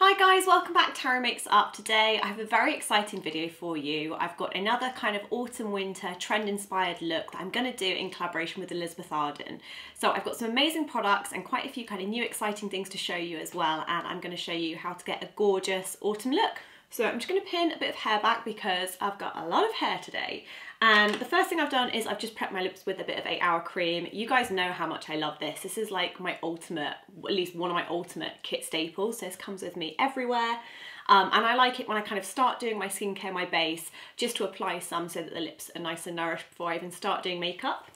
Hi guys, welcome back to Harry Makes Up. Today I have a very exciting video for you. I've got another kind of autumn winter trend inspired look that I'm going to do in collaboration with Elizabeth Arden. So I've got some amazing products and quite a few kind of new exciting things to show you as well and I'm going to show you how to get a gorgeous autumn look. So I'm just going to pin a bit of hair back because I've got a lot of hair today. And the first thing I've done is I've just prepped my lips with a bit of 8 Hour Cream. You guys know how much I love this. This is like my ultimate, at least one of my ultimate kit staples. So this comes with me everywhere. Um, and I like it when I kind of start doing my skincare, my base, just to apply some so that the lips are nice and nourished before I even start doing makeup.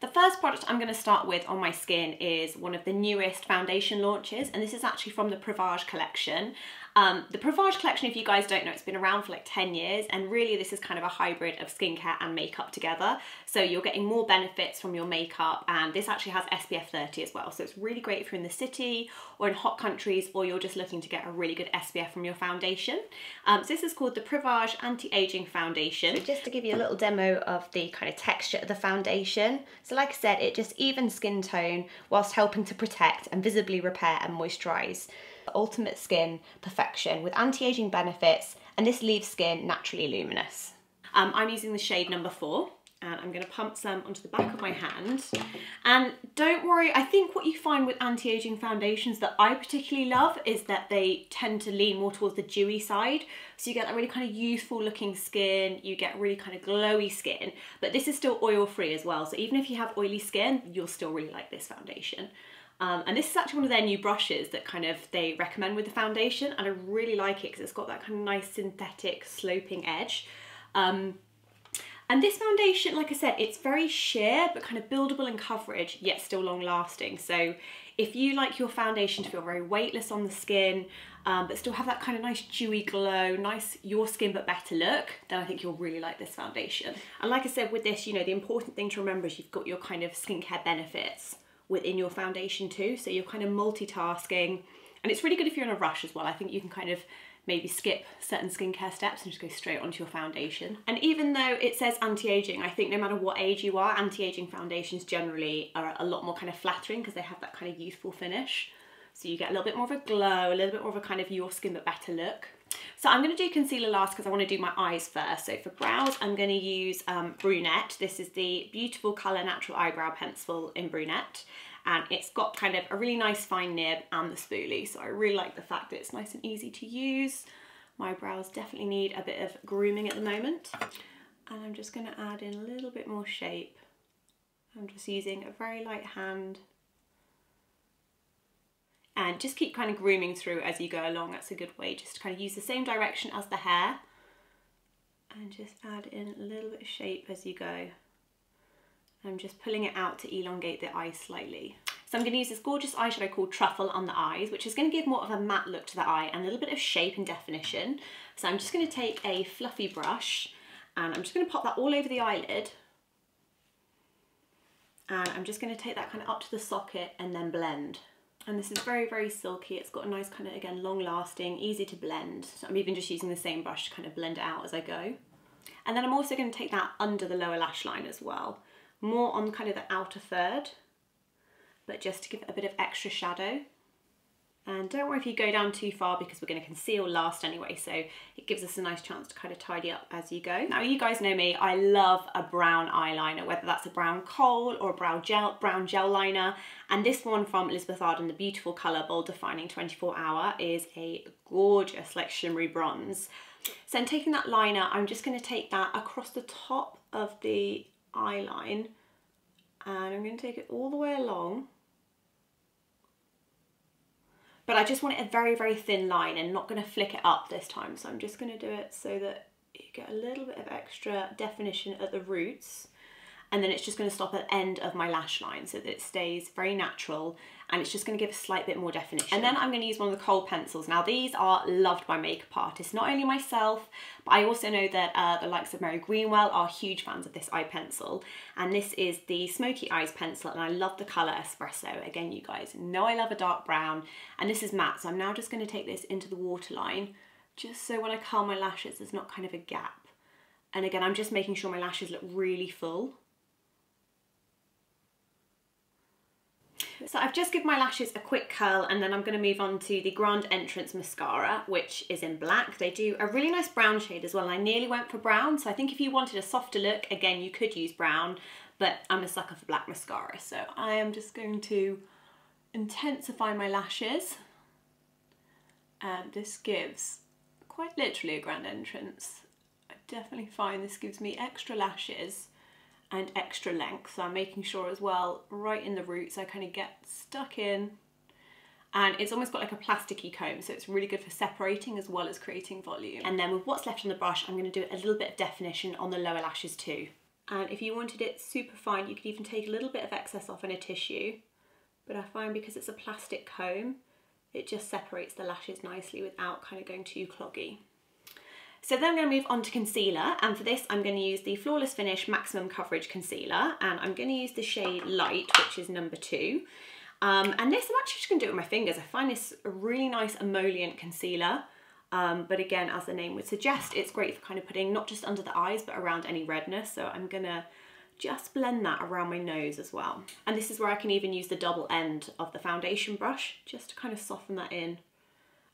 The first product I'm going to start with on my skin is one of the newest foundation launches and this is actually from the Prevage collection. Um, the Prevage collection, if you guys don't know, it's been around for like 10 years and really this is kind of a hybrid of skincare and makeup together. So you're getting more benefits from your makeup and this actually has SPF 30 as well. So it's really great if you're in the city or in hot countries or you're just looking to get a really good SPF from your foundation. Um, so this is called the Prevage Anti-Aging Foundation. So just to give you a little demo of the kind of texture of the foundation. So like I said, it just evens skin tone whilst helping to protect and visibly repair and moisturise. Ultimate skin perfection with anti-aging benefits and this leaves skin naturally luminous. Um, I'm using the shade number four and I'm going to pump some onto the back of my hand. And don't worry, I think what you find with anti-aging foundations that I particularly love is that they tend to lean more towards the dewy side. So you get that really kind of youthful looking skin, you get really kind of glowy skin, but this is still oil free as well. So even if you have oily skin, you'll still really like this foundation. Um, and this is actually one of their new brushes that kind of they recommend with the foundation and I really like it because it's got that kind of nice synthetic sloping edge. Um, and this foundation, like I said, it's very sheer, but kind of buildable in coverage, yet still long lasting. So if you like your foundation to feel very weightless on the skin, um, but still have that kind of nice dewy glow, nice your skin but better look, then I think you'll really like this foundation. And like I said with this, you know, the important thing to remember is you've got your kind of skincare benefits within your foundation too. So you're kind of multitasking and it's really good if you're in a rush as well. I think you can kind of maybe skip certain skincare steps and just go straight onto your foundation. And even though it says anti-aging, I think no matter what age you are, anti-aging foundations generally are a lot more kind of flattering because they have that kind of youthful finish. So you get a little bit more of a glow, a little bit more of a kind of your skin but better look. So I'm going to do concealer last because I want to do my eyes first. So for brows, I'm going to use um, Brunette. This is the Beautiful Colour Natural Eyebrow Pencil in Brunette and it's got kind of a really nice fine nib and the spoolie. So I really like the fact that it's nice and easy to use. My brows definitely need a bit of grooming at the moment. And I'm just gonna add in a little bit more shape. I'm just using a very light hand. And just keep kind of grooming through as you go along. That's a good way just to kind of use the same direction as the hair. And just add in a little bit of shape as you go. I'm just pulling it out to elongate the eye slightly. So I'm going to use this gorgeous eyeshadow called Truffle on the eyes, which is going to give more of a matte look to the eye and a little bit of shape and definition. So I'm just going to take a fluffy brush and I'm just going to pop that all over the eyelid. And I'm just going to take that kind of up to the socket and then blend. And this is very, very silky. It's got a nice kind of, again, long lasting, easy to blend. So I'm even just using the same brush to kind of blend it out as I go. And then I'm also going to take that under the lower lash line as well more on kind of the outer third, but just to give it a bit of extra shadow. And don't worry if you go down too far because we're going to conceal last anyway, so it gives us a nice chance to kind of tidy up as you go. Now you guys know me, I love a brown eyeliner, whether that's a brown kohl or a brown gel, brown gel liner. And this one from Elizabeth Arden, the beautiful colour Bold Defining 24 Hour, is a gorgeous like shimmery bronze. So in taking that liner, I'm just going to take that across the top of the eyeline and I'm going to take it all the way along but I just want it a very very thin line and not going to flick it up this time. So I'm just going to do it so that you get a little bit of extra definition at the roots. And then it's just going to stop at the end of my lash line so that it stays very natural and it's just going to give a slight bit more definition. And then I'm going to use one of the kohl pencils. Now these are loved by makeup artists, not only myself, but I also know that uh, the likes of Mary Greenwell are huge fans of this eye pencil. And this is the Smoky Eyes pencil and I love the colour Espresso. Again, you guys know I love a dark brown and this is matte. So I'm now just going to take this into the waterline just so when I curl my lashes, there's not kind of a gap. And again, I'm just making sure my lashes look really full. So I've just given my lashes a quick curl and then I'm going to move on to the Grand Entrance Mascara, which is in black. They do a really nice brown shade as well. I nearly went for brown, so I think if you wanted a softer look, again, you could use brown, but I'm a sucker for black mascara. So I am just going to intensify my lashes. And this gives quite literally a grand entrance. I definitely find this gives me extra lashes and extra length. So I'm making sure as well, right in the roots, I kind of get stuck in. And it's almost got like a plasticky comb, so it's really good for separating as well as creating volume. And then with what's left on the brush, I'm gonna do a little bit of definition on the lower lashes too. And if you wanted it super fine, you could even take a little bit of excess off in a tissue. But I find because it's a plastic comb, it just separates the lashes nicely without kind of going too cloggy. So then I'm going to move on to concealer and for this I'm going to use the Flawless Finish Maximum Coverage Concealer and I'm going to use the shade Light which is number two. Um, and this I'm actually just going to do it with my fingers. I find this a really nice emollient concealer um, but again as the name would suggest it's great for kind of putting not just under the eyes but around any redness so I'm going to just blend that around my nose as well. And this is where I can even use the double end of the foundation brush just to kind of soften that in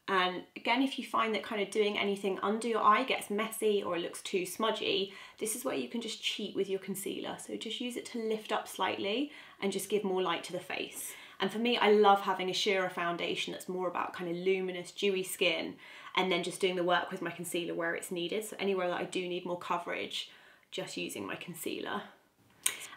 and again, if you find that kind of doing anything under your eye gets messy or it looks too smudgy, this is where you can just cheat with your concealer. So just use it to lift up slightly and just give more light to the face. And for me, I love having a sheerer foundation that's more about kind of luminous, dewy skin and then just doing the work with my concealer where it's needed. So anywhere that I do need more coverage, just using my concealer.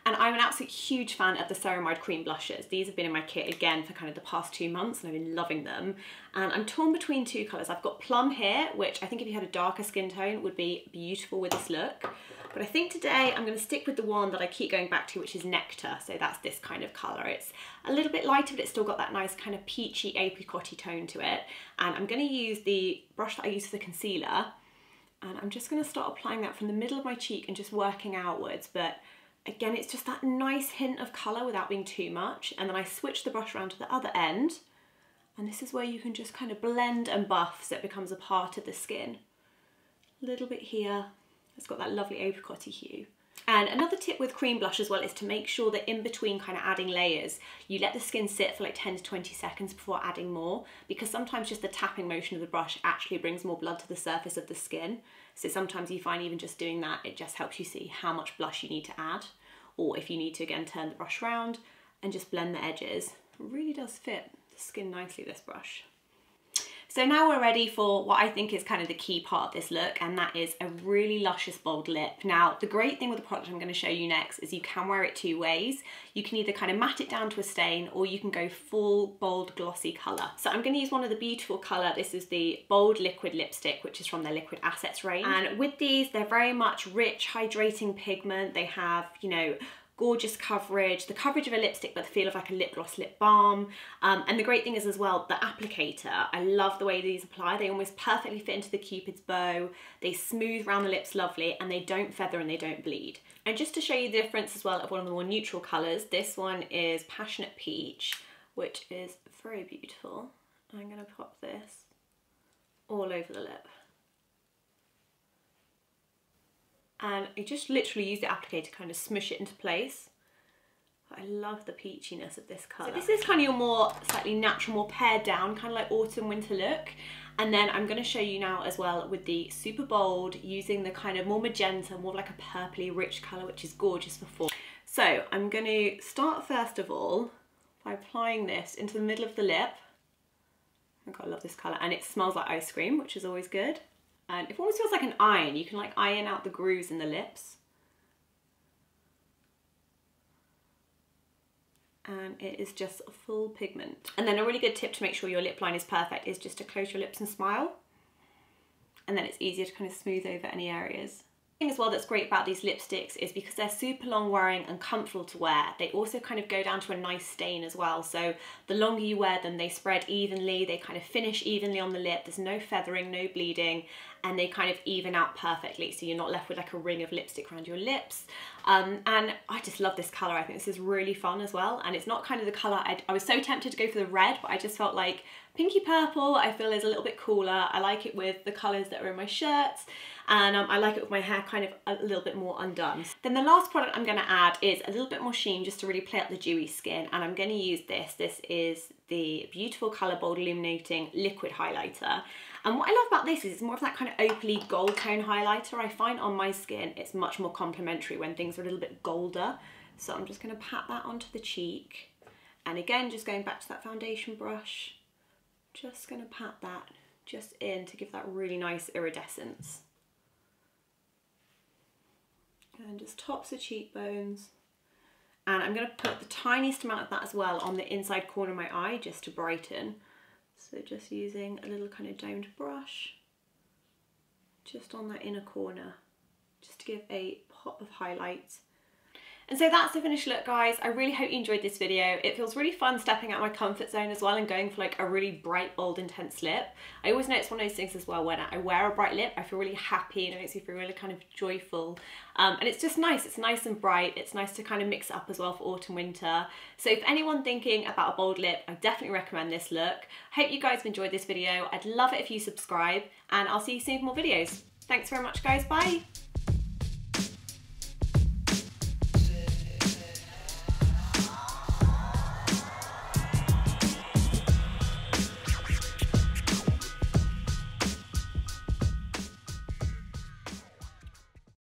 And I'm an absolute huge fan of the Ceramide Cream Blushes. These have been in my kit again for kind of the past two months and I've been loving them. And I'm torn between two colours. I've got Plum here, which I think if you had a darker skin tone would be beautiful with this look. But I think today I'm going to stick with the one that I keep going back to, which is Nectar. So that's this kind of colour. It's a little bit lighter, but it's still got that nice kind of peachy apricot tone to it. And I'm going to use the brush that I use for the concealer. And I'm just going to start applying that from the middle of my cheek and just working outwards. But Again, it's just that nice hint of colour without being too much. And then I switch the brush around to the other end. And this is where you can just kind of blend and buff so it becomes a part of the skin. A little bit here. It's got that lovely apricot hue. And another tip with cream blush as well is to make sure that in between kind of adding layers, you let the skin sit for like 10 to 20 seconds before adding more, because sometimes just the tapping motion of the brush actually brings more blood to the surface of the skin. So sometimes you find even just doing that, it just helps you see how much blush you need to add, or if you need to again turn the brush around and just blend the edges. It really does fit the skin nicely, this brush. So now we're ready for what I think is kind of the key part of this look and that is a really luscious bold lip. Now the great thing with the product I'm going to show you next is you can wear it two ways. You can either kind of matte it down to a stain or you can go full bold glossy colour. So I'm going to use one of the beautiful colour. This is the Bold Liquid Lipstick which is from their Liquid Assets range. And with these they're very much rich hydrating pigment. They have, you know, gorgeous coverage, the coverage of a lipstick but the feel of like a lip gloss lip balm. Um, and the great thing is as well, the applicator, I love the way these apply. They almost perfectly fit into the cupid's bow. They smooth around the lips lovely and they don't feather and they don't bleed. And just to show you the difference as well of one of the more neutral colours, this one is Passionate Peach, which is very beautiful. I'm gonna pop this all over the lip. And I just literally use the applicator to kind of smush it into place. I love the peachiness of this colour. So this is kind of your more slightly natural, more pared down, kind of like autumn winter look. And then I'm going to show you now as well with the super bold, using the kind of more magenta, more like a purpley rich colour, which is gorgeous for fall. So I'm going to start first of all by applying this into the middle of the lip. Oh God, I love this colour. And it smells like ice cream, which is always good and it almost feels like an iron. You can like iron out the grooves in the lips. And it is just a full pigment. And then a really good tip to make sure your lip line is perfect is just to close your lips and smile. And then it's easier to kind of smooth over any areas thing as well that's great about these lipsticks is because they're super long wearing and comfortable to wear, they also kind of go down to a nice stain as well. So the longer you wear them, they spread evenly, they kind of finish evenly on the lip, there's no feathering, no bleeding, and they kind of even out perfectly so you're not left with like a ring of lipstick around your lips. Um, and I just love this colour. I think this is really fun as well. And it's not kind of the colour, i was so tempted to go for the red, but I just felt like pinky purple I feel is a little bit cooler. I like it with the colours that are in my shirts and um, I like it with my hair kind of a little bit more undone. Then the last product I'm going to add is a little bit more sheen just to really play up the dewy skin and I'm going to use this. This is the Beautiful Colour Bold Illuminating Liquid Highlighter and what I love about this is it's more of that kind of opaly gold tone highlighter. I find on my skin it's much more complementary when things are a little bit golder. So I'm just going to pat that onto the cheek and again just going back to that foundation brush just going to pat that just in to give that really nice iridescence. And just tops the cheekbones. And I'm going to put the tiniest amount of that as well on the inside corner of my eye just to brighten. So just using a little kind of domed brush just on that inner corner just to give a pop of highlight and so that's the finished look guys. I really hope you enjoyed this video. It feels really fun stepping out my comfort zone as well and going for like a really bright, bold, intense lip. I always know it's one of those things as well when I wear a bright lip, I feel really happy and it makes me feel really kind of joyful. Um, and it's just nice, it's nice and bright. It's nice to kind of mix it up as well for autumn, winter. So if anyone thinking about a bold lip, I definitely recommend this look. I hope you guys enjoyed this video. I'd love it if you subscribe and I'll see you soon for more videos. Thanks very much guys, bye.